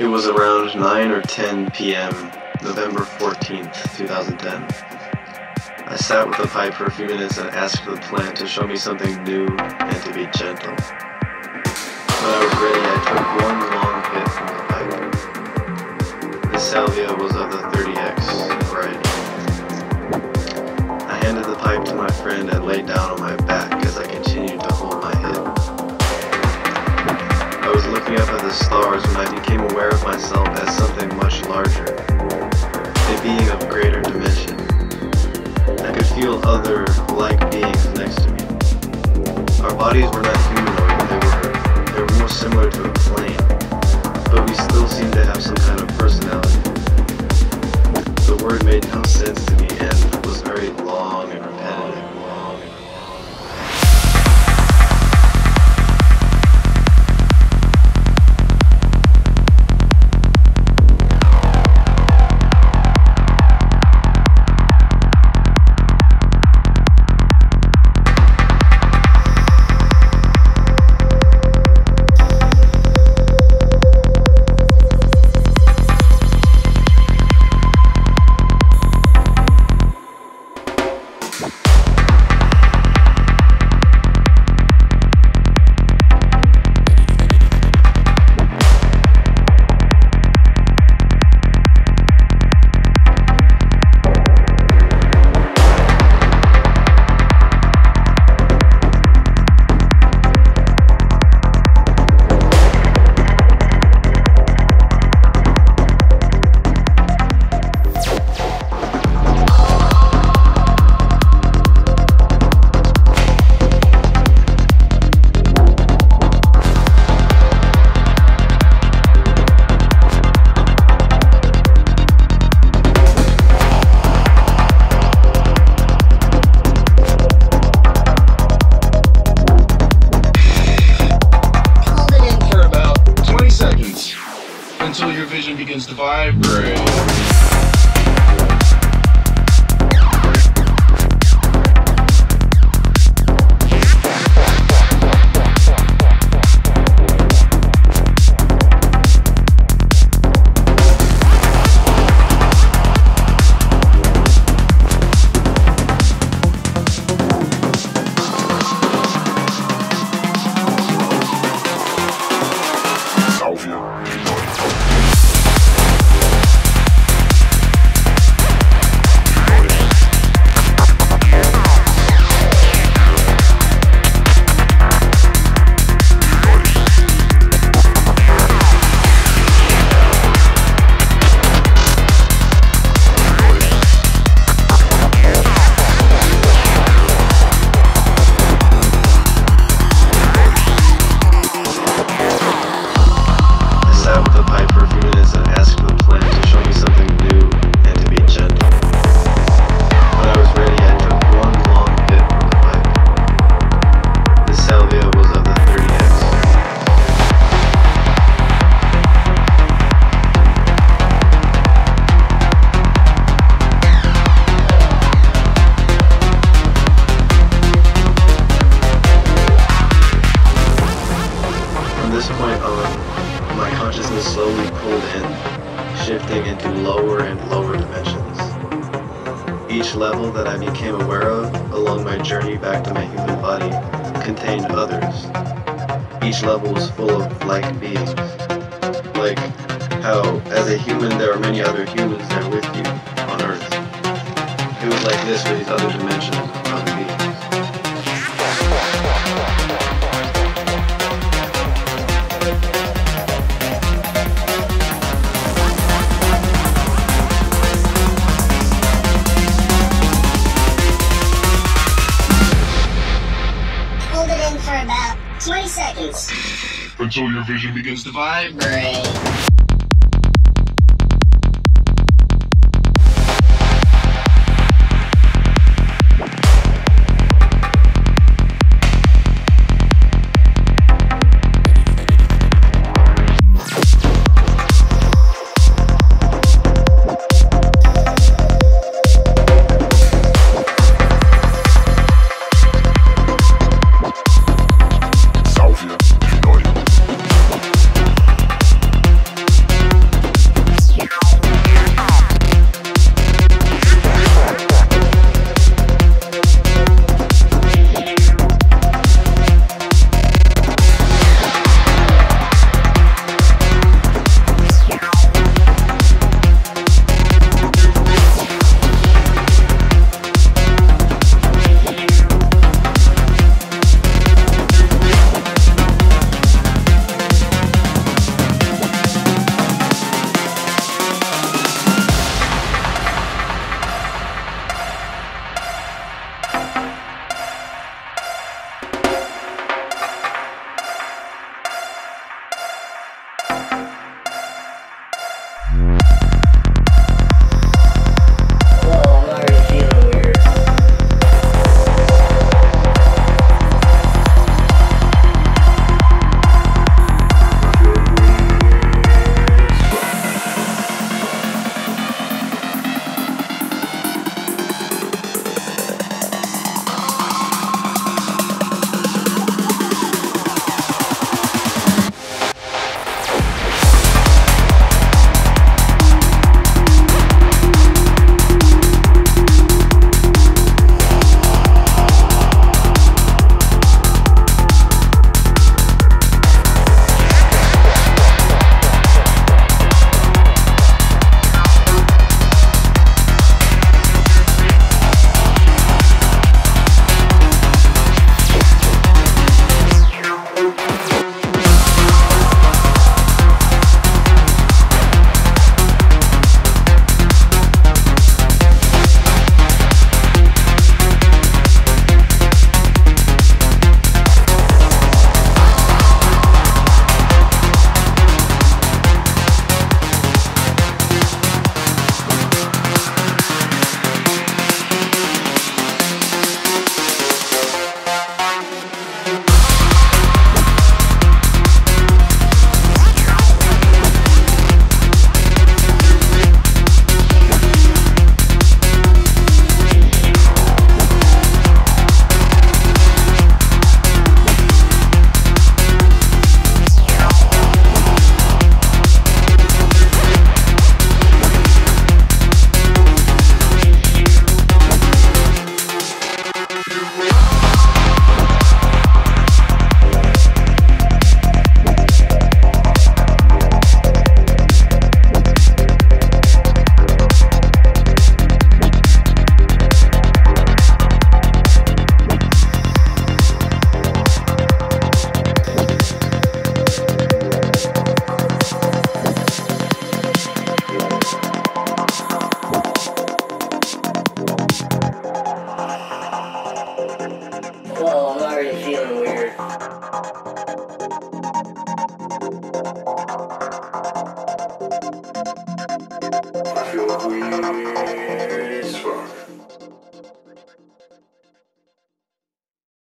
It was around 9 or 10 p.m., November 14th, 2010. I sat with the pipe for a few minutes and asked the plant to show me something new and to be gentle. When I was ready, I took one long hit from the pipe. The salvia was of the 30X variety. I handed the pipe to my friend and laid down on my back as I continued to hold my hit. I was looking up at the stars when I became word made no sense to me and was very long and repetitive. This point on, my consciousness slowly pulled in, shifting into lower and lower dimensions. Each level that I became aware of along my journey back to my human body contained others. Each level was full of like beings. Like how, as a human, there are many other humans there with you on Earth. It was like this for these other dimensions Until your vision begins to vibrate. Oh, I'm already feeling weird.